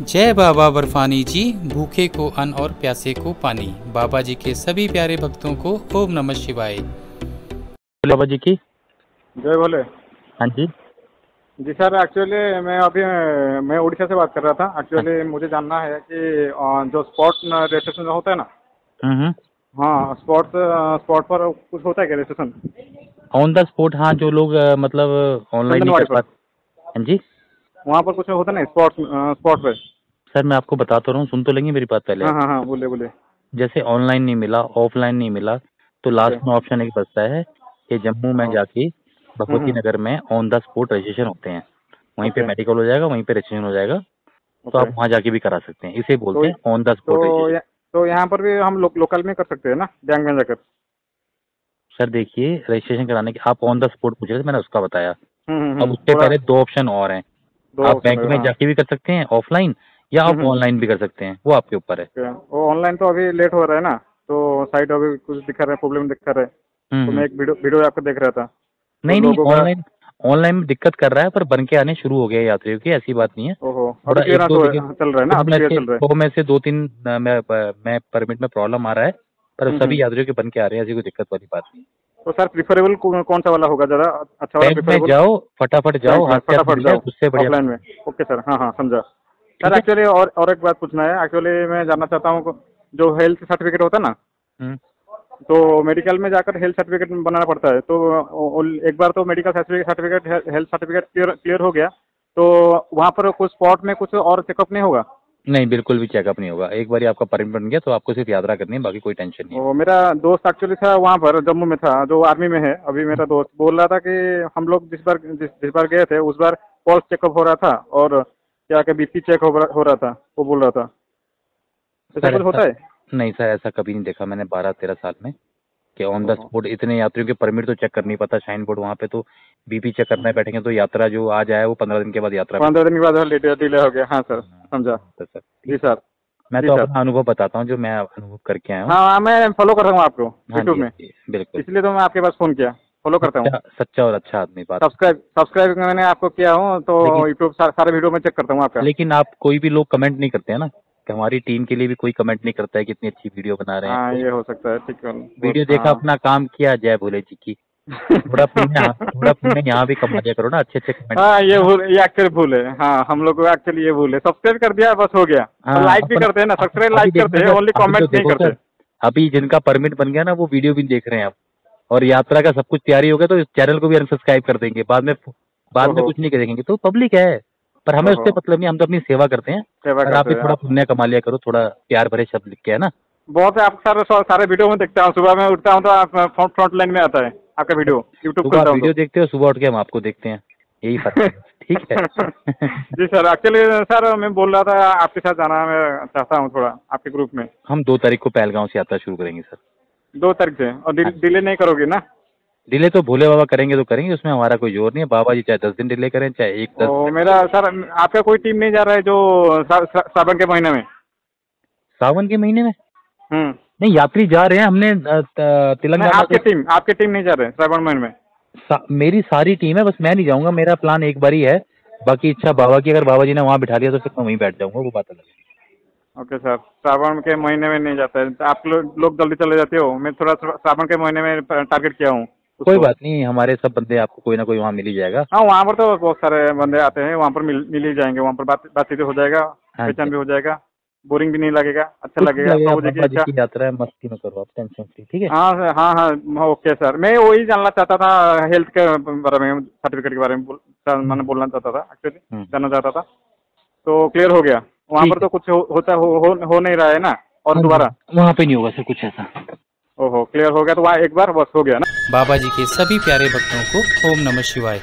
जय बाबा बर्फानी जी भूखे को अन्न और प्यासे को पानी। बाबा जी के सभी प्यारे भक्तों को ओम नमः शिवाय। बाबा जी की। जय बोले हाँ जी। जी सर एक्चुअली मैं अभी मैं उड़ीसा से बात कर रहा था। एक्चुअली मुझे जानना है कि जो स्पॉट रजिस्ट्रेशन होता है ना? हम्म, हम्म। हाँ स्पॉट स्पॉट पर कुछ होता है क्या रजिस्ट्रेशन ऑन द स्पॉट हाँ जो लोग मतलब ऑनलाइन हाँ जी। वहाँ पर कुछ होता नहीं स्पॉट स्पॉट पे। सर मैं आपको बताता रहा हूँ सुन तो लेंगे मेरी बात पहले। हाँ हाँ हाँ बोले बोले जैसे ऑनलाइन नहीं मिला ऑफलाइन नहीं मिला तो लास्ट में ऑप्शन एक बचता है कि जम्मू में हाँ। जाके भगवती हम्म। नगर में ऑन द स्पॉट रजिस्ट्रेशन होते हैं। वहीं पे मेडिकल हो जाएगा वहीं पे रजिस्ट्रेशन हो जाएगा। तो आप वहाँ जाके भी करा सकते हैं। इसे बोलते हैं ऑन द स्पॉट तो तो यहाँ पर भी हम लो, लोकल में कर सकते हैं ना बैंक में जाकर? सर देखिए रजिस्ट्रेशन कराने के आप ऑन द स्पॉट पूछ रहे थे मैंने उसका बताया। हम्म, हम्म, अब हम्म, थोड़ा- पहले दो ऑप्शन और हैं। आप बैंक में हाँ। जाके भी कर सकते हैं ऑफलाइन या आप। ऑनलाइन भी कर सकते हैं वो आपके ऊपर है वो ऑनलाइन तो अभी लेट हो रहा है ना तो साइड अभी कुछ दिखा रहा है प्रॉब्लम दिखा रहा है तो। मैं एक वीडियो वीडियो आपको देख रहा था नहीं नहीं ऑनलाइन ऑनलाइन में दिक्कत कर रहा है पर बन के आने शुरू हो गए यात्रियों की ऐसी बात नहीं है थोड़ा एक क्लियर दो देखिए, चल रहा है ना में है दो में से दो तीन मैं मैं परमिट में प्रॉब्लम आ रहा है पर सभी। यात्रियों के बन के आ रहे हैं ऐसी कोई दिक्कत वाली बात नहीं तो सर प्रिफरेबल कौन सा वाला होगा? ज़्यादा अच्छा वाला में प्रिफरेबल जाओ फटाफट जाओ फटाफट जाओ। उससे बढ़िया। ऑफलाइन में। ओके सर हाँ हाँ समझा। सर एक्चुअली और और एक बात पूछना है। एक्चुअली मैं जानना चाहता हूँ जो हेल्थ सर्टिफिकेट होता है ना हम्म, तो मेडिकल में जाकर हेल्थ सर्टिफिकेट बनाना पड़ता है। तो एक बार तो medical certificate health certificate clear हो गया। तो वहाँ पर कुछ स्पॉट में कुछ और चेकअप नहीं होगा? नहीं बिल्कुल भी चेकअप नहीं होगा। एक बार आपका परमिट बन गया तो आपको सिर्फ़ यात्रा करनी है बाकी कोई टेंशन नहीं वो मेरा दोस्त एक्चुअली था वहाँ पर जम्मू में था जो आर्मी में है। अभी मेरा दोस्त बोल रहा था कि हम लोग जिस बार जिस, जिस बार गए थे उस बार पल्स चेकअप हो रहा था और क्या क्या बीपी चेक हो, रहा- था वो बोल रहा था। सर, होता है? नहीं सर ऐसा कभी नहीं देखा मैंने बारह तेरह साल में कि ऑन द स्पॉट इतने यात्रियों के परमिट तो चेक कर नहीं पाता शाइन बोर्ड वहाँ पे तो बीपी चेक करने बैठेंगे तो यात्रा जो आज आया वो पंद्रह दिन के बाद यात्रा पंद्रह दिन के बाद डिले हो गया। हाँ सर समझा? तो सर जी सर। मैं तो अपना अनुभव बताता हूँ जो मैं अनुभव करके आया हूँ। हाँ हाँ, मैं फॉलो कर रहा हूँ आपको हाँ यूट्यूब में। बिल्कुल। इसलिए तो मैं आपके पास फ़ोन किया। फॉलो करता हूँ। सच्चा और अच्छा आदमी बात। सब्सक्राइब सब्सक्राइब मैंने आपको किया हूँ तो यूट्यूब सारे वीडियो में चेक करता हूँ आपका। लेकिन आप कोई भी लोग कमेंट नहीं करते हैं ना? कि हमारी टीम के लिए भी कोई कमेंट नहीं करता है कि इतनी अच्छी वीडियो बना रहे हाँ। हैं ये हो सकता है ठीक है। वीडियो देखा हाँ। अपना काम किया जय भोले जी की। थोड़ा पुण्य थोड़ा पुण्य यहाँ भी कमा दिया करो ना अच्छे अच्छे कमेंट हाँ ये भूल ये एक्चुअली भूल है। हाँ हम लोग को एक्चुअली ये भूल है। सब्सक्राइब कर दिया बस हो गया। हाँ, लाइक भी करते हैं ना सब्सक्राइब अभी लाइक करते हैं ओनली कमेंट तो नहीं करते। अभी जिनका परमिट बन गया ना वो वीडियो भी देख रहे हैं आप। और यात्रा का सब कुछ तैयारी हो गया तो इस चैनल को भी अनसब्सक्राइब कर देंगे। बाद में बाद में कुछ नहीं करेंगे। तो पब्लिक है पर हमें उससे मतलब नहीं हम तो अपनी सेवा करते हैं। और आप भी थोड़ा पुण्य कमा लिया करो थोड़ा प्यार भरे शब्द लिख के है ना? बहुत है आप सारे सारे वीडियो में देखता हूँ सुबह में उठता हूँ तो आप फ्रंट फ्रंट लाइन में आता है। आपका वीडियो यूट्यूब आप हूँ वीडियो देखते हो सुबह उठ के हम आपको देखते हैं। यही फ़र्क है। ठीक है। जी सर एक्चुअली सर मैं बोल रहा था आपके साथ जाना मैं चाहता हूँ थोड़ा आपके ग्रुप में। हम दो तारीख को पहलगांव से यात्रा शुरू करेंगे सर। दो तारीख से? और हाँ। डिले नहीं करोगे ना? डिले तो भोले बाबा करेंगे तो करेंगे उसमें हमारा कोई ज़ोर नहीं है। बाबा जी चाहे दस दिन डिले करें चाहे एक दस तो मेरा सर आपका कोई टीम नहीं जा रहा है जो सावन के महीने में? सावन के महीने में? हम्म। नहीं यात्री जा रहे हैं हमने तेलंगाना आपके टीम आपके टीम नहीं जा रहे श्रावण महीने में। सा, मेरी सारी टीम है बस मैं नहीं जाऊँगा मेरा प्लान एक बार ही। है बाकी इच्छा बाबा की अगर बाबा जी ने वहाँ बिठा लिया तो फिर मैं वहीं बैठ जाऊँगा वो बात अलग है। ओके सर श्रावण के महीने में नहीं जाता। है आप लोग लोग जल्दी चले जाते हो मैं थोड़ा श्रा- श्रावण के महीने में टारगेट किया हूँ। कोई बात नहीं हमारे सब बंदे आपको कोई ना कोई वहाँ मिल ही जाएगा। हाँ वहाँ पर तो बहुत सारे बंदे आते हैं वहाँ पर मिल मिल ही जाएँगे वहाँ पर बात बातचीत हो जाएगा हाँ पहचान भी हो जाएगा। बोरिंग भी नहीं लगेगा अच्छा लगेगा। प्रभु जी की बाबा जी इच्छा की यात्रा है मस्ती में करो आप टेंशन फ्री ठीक है? हाँ सर हाँ हाँ ओके सर मैं वही जानना चाहता था हेल्थ के बारे में सर्टिफिकेट के बारे में बोल- मैंने बोलना चाहता था एक्चुअली हम्म। जानना चाहता था। तो क्लियर हो गया। वहाँ पर तो कुछ हो, होता हो, हो, हो नहीं रहा है ना? और हाँ दोबारा? वहाँ पे नहीं होगा सर कुछ ऐसा। ओहो क्लियर हो गया तो वहाँ एक बार बस हो गया ना? बाबा जी के सभी प्यारे भक्तों को ओम नमः शिवाय।